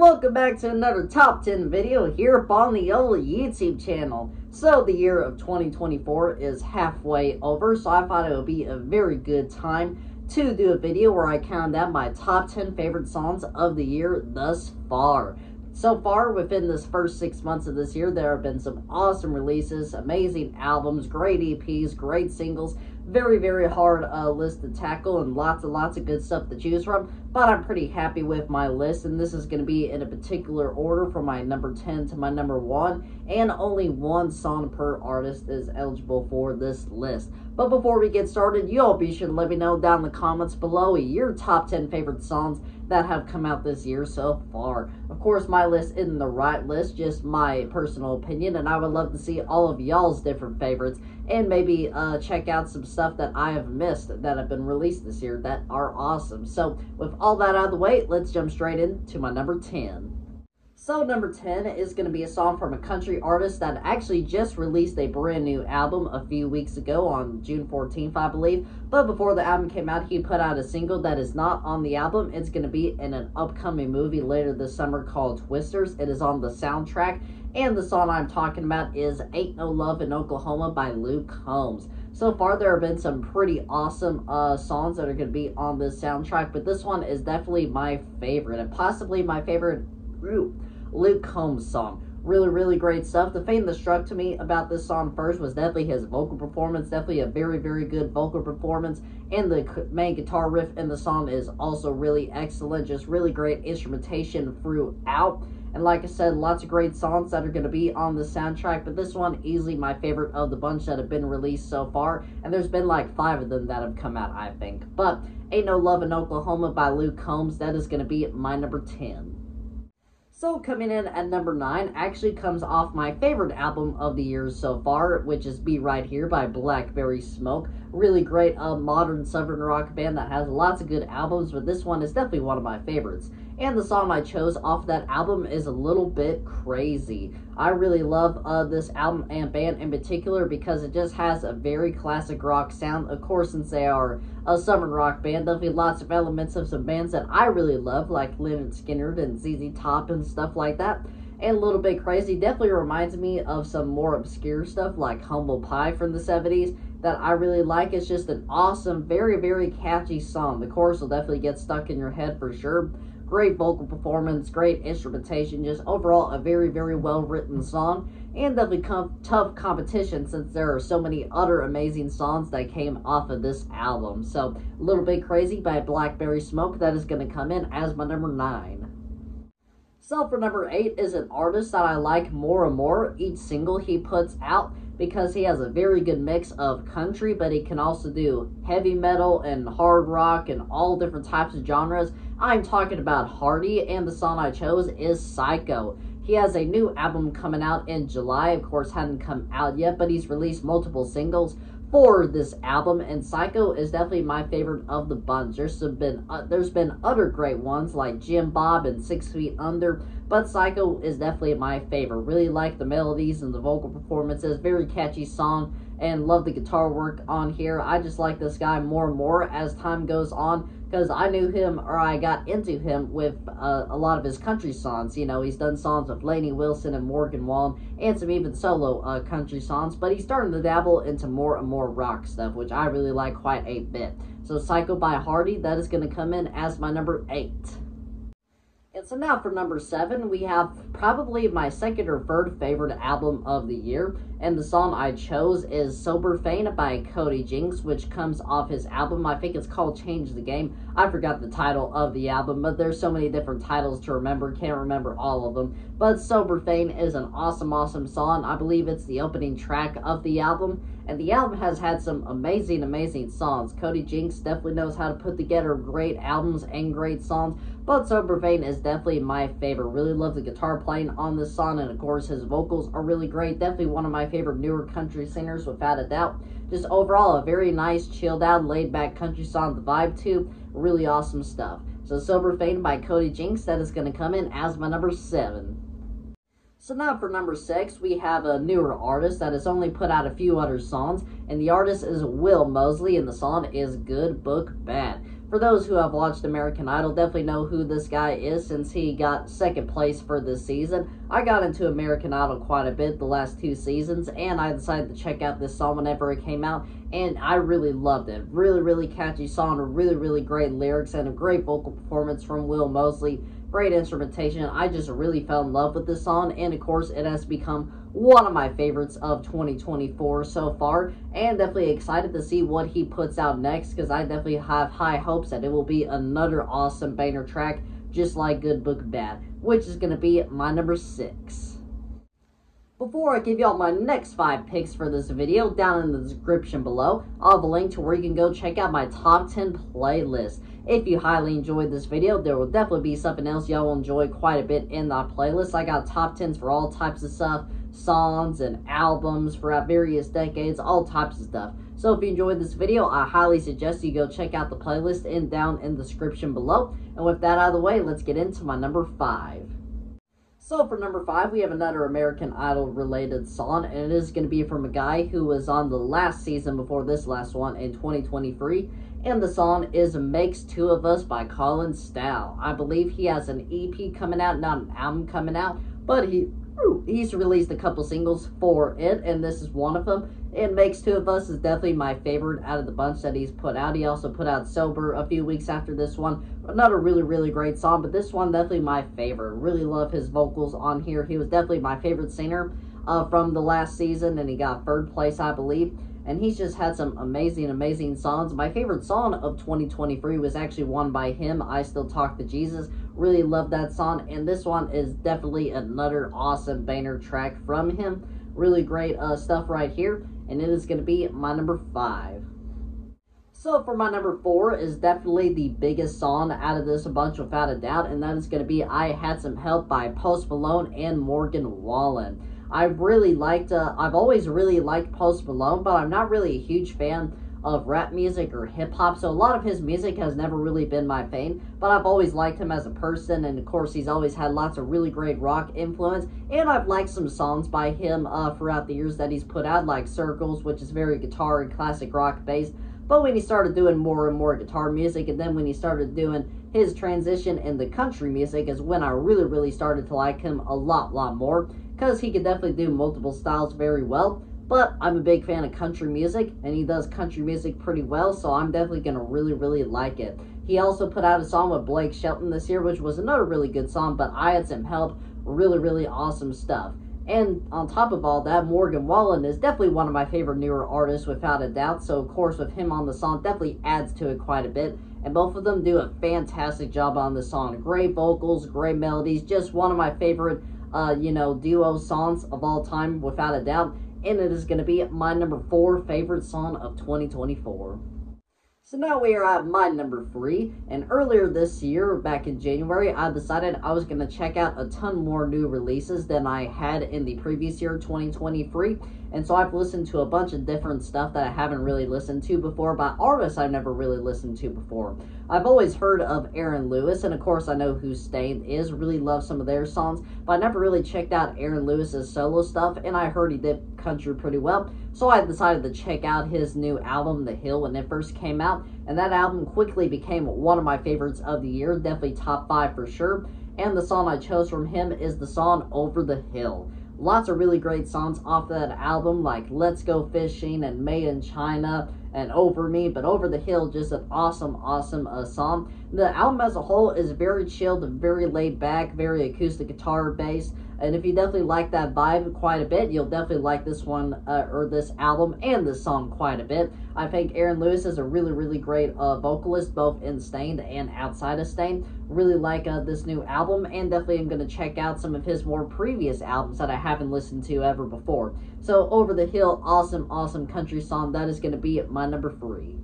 welcome back to another top 10 video here upon the old YouTube channel. So the year of 2024 is halfway over, so I thought it would be a very good time to do a video where I count down my top 10 favorite songs of the year thus far. So far, within this first six months of this year, there have been some awesome releases, amazing albums, great EPs, great singles, very, very hard uh, list to tackle and lots and lots of good stuff to choose from. But I'm pretty happy with my list, and this is going to be in a particular order from my number 10 to my number 1. And only one song per artist is eligible for this list. But before we get started, you all be sure to let me know down in the comments below your top 10 favorite songs that have come out this year so far. Of course, my list isn't the right list, just my personal opinion, and I would love to see all of y'all's different favorites and maybe uh, check out some stuff that I have missed that have been released this year that are awesome. So, with all that out of the way, let's jump straight into my number 10. So number 10 is going to be a song from a country artist that actually just released a brand new album a few weeks ago on June 14th, I believe. But before the album came out, he put out a single that is not on the album. It's going to be in an upcoming movie later this summer called Twisters. It is on the soundtrack. And the song I'm talking about is Ain't No Love in Oklahoma by Luke Combs. So far, there have been some pretty awesome uh, songs that are going to be on this soundtrack, but this one is definitely my favorite, and possibly my favorite group, Luke Combs song. Really, really great stuff. The thing that struck to me about this song first was definitely his vocal performance. Definitely a very, very good vocal performance. And the main guitar riff in the song is also really excellent. Just really great instrumentation throughout. And like I said, lots of great songs that are going to be on the soundtrack, but this one easily my favorite of the bunch that have been released so far. And there's been like five of them that have come out, I think. But Ain't No Love in Oklahoma by Luke Combs, that is going to be my number 10. So coming in at number 9 actually comes off my favorite album of the year so far, which is Be Right Here by Blackberry Smoke. Really great uh, modern southern rock band that has lots of good albums, but this one is definitely one of my favorites. And the song I chose off that album is a little bit crazy. I really love uh, this album and band in particular because it just has a very classic rock sound. Of course, since they are a southern rock band, there'll be lots of elements of some bands that I really love, like Lynyrd Skynyrd and ZZ Top and stuff like that. And a little bit crazy definitely reminds me of some more obscure stuff like Humble Pie from the 70s that I really like. It's just an awesome, very, very catchy song. The chorus will definitely get stuck in your head for sure. Great vocal performance, great instrumentation, just overall a very, very well written song. And definitely com- tough competition since there are so many other amazing songs that came off of this album. So, a little bit crazy by Blackberry Smoke, that is going to come in as my number nine. So, for number eight is an artist that I like more and more each single he puts out because he has a very good mix of country, but he can also do heavy metal and hard rock and all different types of genres. I'm talking about Hardy, and the song I chose is Psycho. He has a new album coming out in July. Of course, hadn't come out yet, but he's released multiple singles for this album, and Psycho is definitely my favorite of the bunch. There's been uh, there's been other great ones like Jim Bob and Six Feet Under, but Psycho is definitely my favorite. Really like the melodies and the vocal performances. Very catchy song, and love the guitar work on here. I just like this guy more and more as time goes on because I knew him or I got into him with uh, a lot of his country songs. You know, he's done songs with Lainey Wilson and Morgan Wallen and some even solo uh, country songs, but he's starting to dabble into more and more rock stuff, which I really like quite a bit. So, Psycho by Hardy, that is going to come in as my number eight. And so now for number seven, we have probably my second or third favorite album of the year. And the song I chose is Sober Fane by Cody Jinks, which comes off his album. I think it's called Change the Game. I forgot the title of the album, but there's so many different titles to remember. Can't remember all of them. But Sober Fane is an awesome, awesome song. I believe it's the opening track of the album. And the album has had some amazing, amazing songs. Cody Jinks definitely knows how to put together great albums and great songs. But Sober Fane is definitely my favorite. Really love the guitar playing on this song, and of course, his vocals are really great. Definitely one of my favorite newer country singers, without a doubt. Just overall, a very nice, chilled out, laid back country song to vibe to. Really awesome stuff. So, Sober Fane by Cody Jinks, that is going to come in as my number seven. So now for number six, we have a newer artist that has only put out a few other songs, and the artist is Will Moseley, and the song is Good Book Bad. for those who have watched American Idol, definitely know who this guy is since he got second place for this season. I got into American Idol quite a bit the last two seasons, and I decided to check out this song whenever it came out, and I really loved it. Really, really catchy song, really, really great lyrics, and a great vocal performance from Will Moseley great instrumentation. I just really fell in love with this song, and of course, it has become one of my favorites of 2024 so far, and definitely excited to see what he puts out next because I definitely have high hopes that it will be another awesome banger track, just like Good Book Bad, which is going to be my number six. Before I give y'all my next 5 picks for this video, down in the description below, I'll have a link to where you can go check out my top 10 playlist. If you highly enjoyed this video, there will definitely be something else y'all will enjoy quite a bit in that playlist. I got top 10s for all types of stuff, songs and albums throughout various decades, all types of stuff. So if you enjoyed this video, I highly suggest you go check out the playlist in down in the description below. And with that out of the way, let's get into my number 5. So for number five, we have another American Idol related song, and it is going to be from a guy who was on the last season before this last one in 2023. And the song is Makes Two of Us by Colin Stough. I believe he has an EP coming out, not an album coming out, but he he's released a couple singles for it, and this is one of them. It Makes Two of Us is definitely my favorite out of the bunch that he's put out. He also put out Sober a few weeks after this one. Another really, really great song, but this one definitely my favorite. Really love his vocals on here. He was definitely my favorite singer uh, from the last season, and he got third place, I believe. And he's just had some amazing, amazing songs. My favorite song of 2023 was actually one by him, I Still Talk to Jesus. Really love that song, and this one is definitely another awesome banger track from him. Really great uh, stuff right here and it is going to be my number five. So for my number four is definitely the biggest song out of this bunch without a doubt, and that is going to be I Had Some Help by Post Malone and Morgan Wallen. I've really liked, uh, I've always really liked Post Malone, but I'm not really a huge fan of rap music or hip hop. So a lot of his music has never really been my fame, but I've always liked him as a person, and of course he's always had lots of really great rock influence. And I've liked some songs by him uh, throughout the years that he's put out, like Circles, which is very guitar and classic rock based. But when he started doing more and more guitar music, and then when he started doing his transition in the country music, is when I really, really started to like him a lot, lot more. Because he could definitely do multiple styles very well. But I'm a big fan of country music, and he does country music pretty well, so I'm definitely going to really, really like it. He also put out a song with Blake Shelton this year, which was another really good song, but I had some help. Really, really awesome stuff. And on top of all that, Morgan Wallen is definitely one of my favorite newer artists without a doubt. So, of course, with him on the song, definitely adds to it quite a bit. And both of them do a fantastic job on the song. Great vocals, great melodies. Just one of my favorite, uh, you know, duo songs of all time, without a doubt and it is going to be my number four favorite song of 2024. So now we are at my number three, and earlier this year, back in January, I decided I was going to check out a ton more new releases than I had in the previous year, 2023. And so I've listened to a bunch of different stuff that I haven't really listened to before by artists I've never really listened to before. I've always heard of Aaron Lewis, and of course I know who Staind is, really love some of their songs, but I never really checked out Aaron Lewis's solo stuff, and I heard he did country pretty well. So I decided to check out his new album, The Hill, when it first came out, and that album quickly became one of my favorites of the year, definitely top five for sure. And the song I chose from him is the song Over the Hill. Lots of really great songs off that album, like Let's Go Fishing and Made in China and Over Me, but Over the Hill, just an awesome, awesome uh, song. The album as a whole is very chilled, very laid back, very acoustic guitar based. And if you definitely like that vibe quite a bit, you'll definitely like this one uh, or this album and this song quite a bit. I think Aaron Lewis is a really, really great uh, vocalist, both in Staind and outside of Staind. Really like uh, this new album, and definitely am going to check out some of his more previous albums that I haven't listened to ever before. So, Over the Hill, awesome, awesome country song. That is going to be my number three.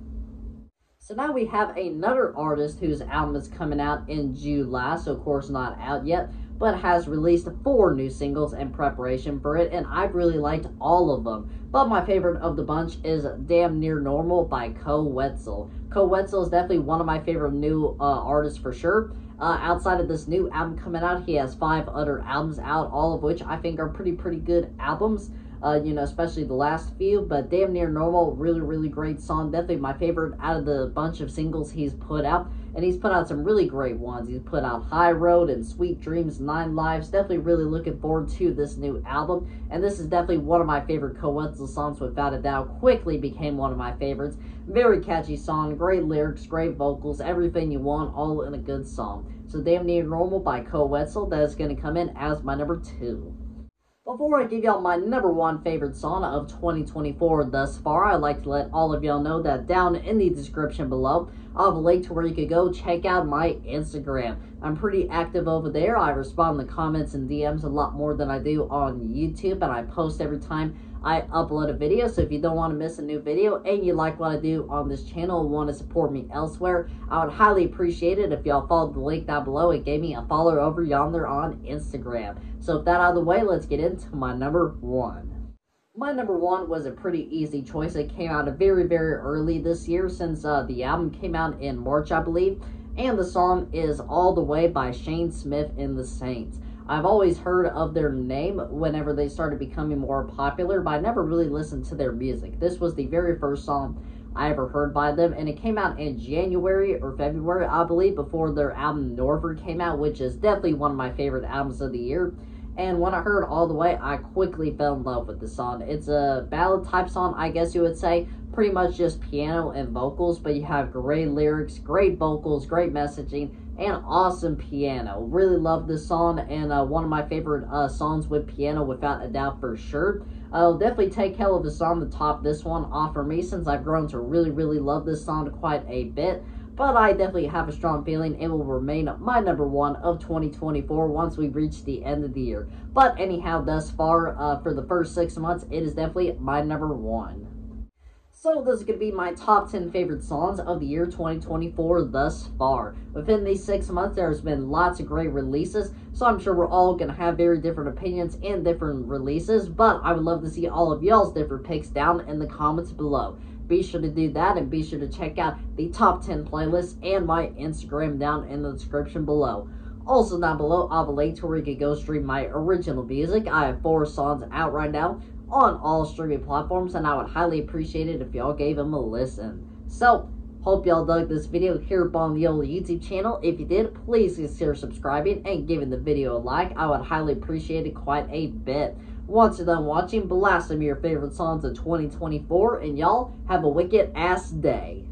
So now we have another artist whose album is coming out in July, so of course not out yet but has released four new singles in preparation for it, and I've really liked all of them. But my favorite of the bunch is Damn Near Normal by Koe Wetzel. Koe Wetzel is definitely one of my favorite new uh, artists for sure. Uh, outside of this new album coming out, he has five other albums out, all of which I think are pretty, pretty good albums. Uh, you know, especially the last few. But Damn Near Normal, really, really great song. Definitely my favorite out of the bunch of singles he's put out. And he's put out some really great ones. He's put out High Road and Sweet Dreams, Nine Lives. Definitely really looking forward to this new album. And this is definitely one of my favorite Koe Wetzel songs, without a doubt. Quickly became one of my favorites. Very catchy song, great lyrics, great vocals, everything you want, all in a good song. So Damn Near Normal by Koe Wetzel, that is going to come in as my number two. Before I give y'all my number one favorite sauna of 2024 thus far, I'd like to let all of y'all know that down in the description below, I'll have a link to where you could go check out my Instagram. I'm pretty active over there. I respond to comments and DMs a lot more than I do on YouTube, and I post every time I upload a video. So if you don't want to miss a new video and you like what I do on this channel and want to support me elsewhere, I would highly appreciate it if y'all followed the link down below and gave me a follow over yonder on Instagram. So with that out of the way, let's get into my number one. My number one was a pretty easy choice. It came out very, very early this year since uh, the album came out in March, I believe. And the song is All the Way by Shane Smith and the Saints. I've always heard of their name whenever they started becoming more popular, but I never really listened to their music. This was the very first song I ever heard by them, and it came out in January or February, I believe, before their album Norther came out, which is definitely one of my favorite albums of the year. And when I heard All the Way, I quickly fell in love with the song. It's a ballad type song, I guess you would say. Pretty much just piano and vocals, but you have great lyrics, great vocals, great messaging, and awesome piano. Really love this song and uh, one of my favorite uh, songs with piano without a doubt for sure. I'll definitely take Hell of a Song to top this one off for me since I've grown to really, really love this song quite a bit. But I definitely have a strong feeling it will remain my number one of 2024 once we reach the end of the year. But anyhow, thus far, uh, for the first six months, it is definitely my number one. So this is going to be my top 10 favorite songs of the year 2024 thus far. Within these six months, there's been lots of great releases, so I'm sure we're all going to have very different opinions and different releases, but I would love to see all of y'all's different picks down in the comments below. Be sure to do that and be sure to check out the top 10 playlist and my Instagram down in the description below. Also down below, I'll have a link to where you can go stream my original music. I have four songs out right now on all streaming platforms, and I would highly appreciate it if y'all gave him a listen. So, hope y'all dug this video here on the old YouTube channel. If you did, please consider subscribing and giving the video a like. I would highly appreciate it quite a bit. Once you're done watching, blast some of your favorite songs of 2024, and y'all have a wicked ass day.